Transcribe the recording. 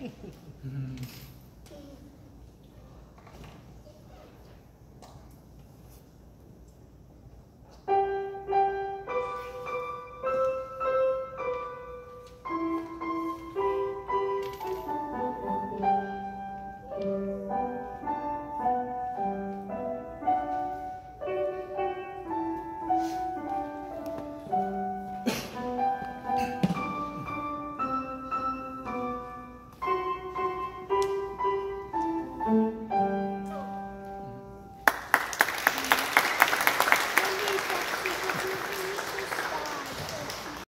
mm-hmm.